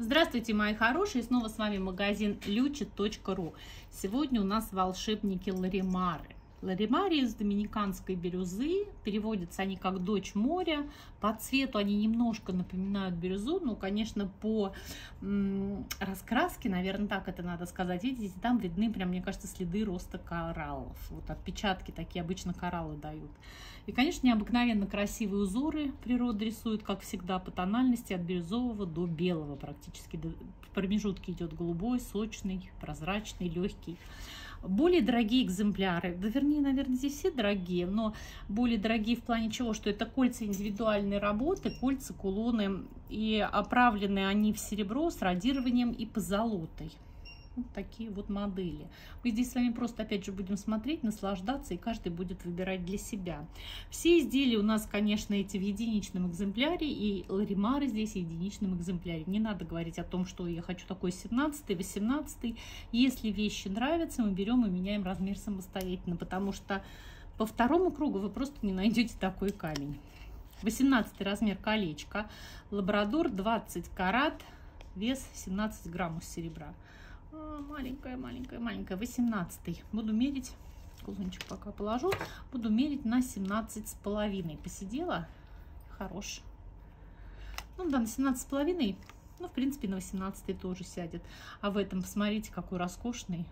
Здравствуйте, мои хорошие! Снова с вами магазин luchit.ru. Сегодня у нас волшебники Ларимары. Ларимари из доминиканской бирюзы. Переводятся они как «Дочь моря». По цвету они немножко напоминают бирюзу. но, конечно, по раскраске, наверное, так это надо сказать. Видите, там видны, прям, мне кажется, следы роста кораллов. Вот отпечатки такие обычно кораллы дают. И, конечно, необыкновенно красивые узоры природа рисует, как всегда, по тональности от бирюзового до белого практически. В промежутке идет голубой, сочный, прозрачный, легкий. Более дорогие экземпляры, да вернее, наверное, здесь все дорогие, но более дорогие в плане чего, что это кольца индивидуальной работы, кольца, кулоны, и оправлены они в серебро с радированием и позолотой. Вот такие вот модели. Мы здесь с вами просто, опять же, будем смотреть, наслаждаться, и каждый будет выбирать для себя. Все изделия у нас, конечно, эти в единичном экземпляре, и ларимары здесь в единичном экземпляре. Не надо говорить о том, что я хочу такой 17 18 Если вещи нравятся, мы берем и меняем размер самостоятельно, потому что по второму кругу вы просто не найдете такой камень. 18 размер колечко, лабрадор 20 карат, вес 17 граммов серебра маленькая, маленькая, маленькая, 18 буду мерить, кулончик пока положу, буду мерить на 17 с половиной. Посидела, хорош. Ну да, на 17 с половиной, ну в принципе на 18 тоже сядет. А в этом, посмотрите, какой роскошный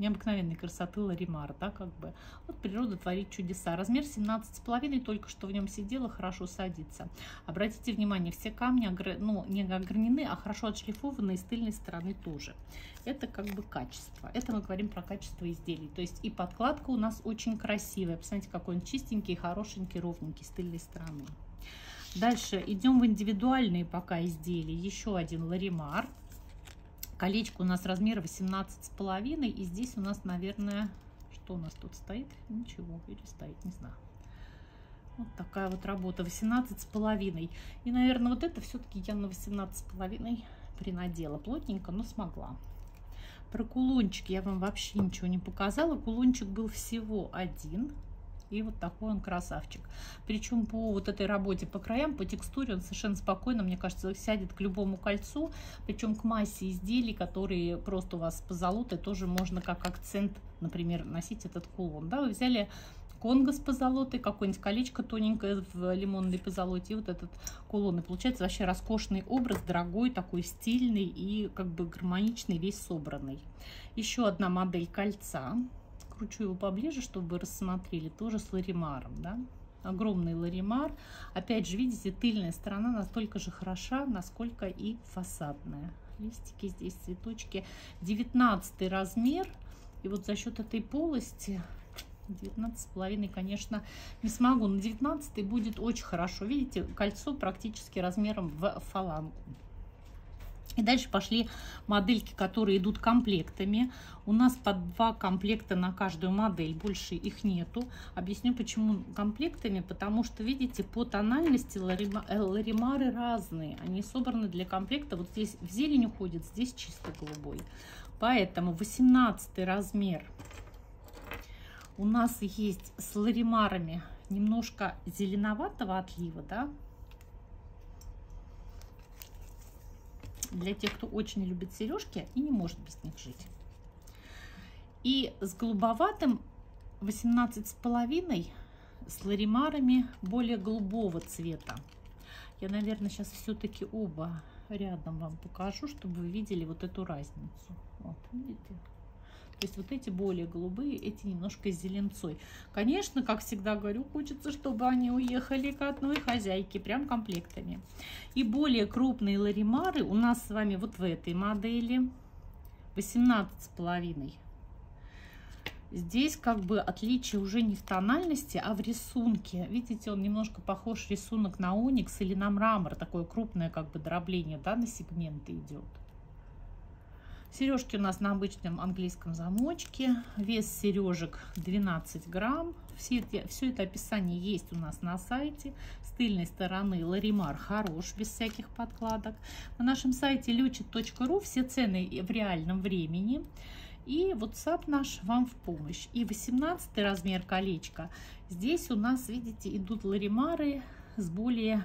необыкновенной красоты Ларимар, да, как бы. Вот природа творит чудеса. Размер 17,5, только что в нем сидела, хорошо садится. Обратите внимание, все камни ну, не огранены, а хорошо отшлифованы и с тыльной стороны тоже. Это как бы качество. Это мы говорим про качество изделий. То есть и подкладка у нас очень красивая. Посмотрите, какой он чистенький, хорошенький, ровненький с тыльной стороны. Дальше идем в индивидуальные пока изделия. Еще один Ларимар. Колечко у нас размера 18 с половиной. И здесь у нас, наверное, что у нас тут стоит? Ничего, или стоит, не знаю. Вот такая вот работа, 18 с половиной. И, наверное, вот это все-таки я на 18 с половиной принадела. Плотненько, но смогла. Про кулончик я вам вообще ничего не показала. Кулончик был всего один. И вот такой он красавчик. Причем по вот этой работе по краям, по текстуре он совершенно спокойно, мне кажется, сядет к любому кольцу. Причем к массе изделий, которые просто у вас позолотой, тоже можно как акцент, например, носить этот кулон. Да, вы взяли конго с позолотой, какое-нибудь колечко тоненькое в лимонной позолоте, и вот этот кулон. И получается вообще роскошный образ, дорогой, такой стильный и как бы гармоничный, весь собранный. Еще одна модель кольца подкручу его поближе, чтобы вы рассмотрели, тоже с ларимаром, да. Огромный ларимар. Опять же, видите, тыльная сторона настолько же хороша, насколько и фасадная. Листики здесь, цветочки. 19 размер. И вот за счет этой полости 19,5, конечно, не смогу. На 19 будет очень хорошо. Видите, кольцо практически размером в фалангу. И дальше пошли модельки, которые идут комплектами. У нас по два комплекта на каждую модель, больше их нету. Объясню, почему комплектами. Потому что, видите, по тональности ларимары разные. Они собраны для комплекта. Вот здесь в зелень уходит, здесь чисто голубой. Поэтому 18 размер у нас есть с ларимарами немножко зеленоватого отлива, да, для тех, кто очень любит сережки и не может без них жить. И с голубоватым 18 с половиной с ларимарами более голубого цвета. Я, наверное, сейчас все-таки оба рядом вам покажу, чтобы вы видели вот эту разницу. Вот, видите? То есть вот эти более голубые, эти немножко зеленцой. Конечно, как всегда говорю, хочется, чтобы они уехали к одной хозяйке, прям комплектами. И более крупные ларимары у нас с вами вот в этой модели 18,5. Здесь как бы отличие уже не в тональности, а в рисунке. Видите, он немножко похож рисунок на оникс или на мрамор. Такое крупное как бы дробление, да, на сегменты идет. Сережки у нас на обычном английском замочке. Вес сережек 12 грамм. Все это, все это описание есть у нас на сайте. С тыльной стороны Ларимар хорош, без всяких подкладок. На нашем сайте luchit.ru все цены в реальном времени. И WhatsApp наш вам в помощь. И 18 размер колечка. Здесь у нас, видите, идут ларимары с более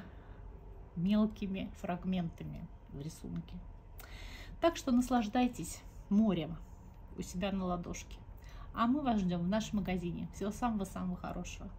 мелкими фрагментами в рисунке. Так что наслаждайтесь морем у себя на ладошке. А мы вас ждем в нашем магазине. Всего самого-самого хорошего.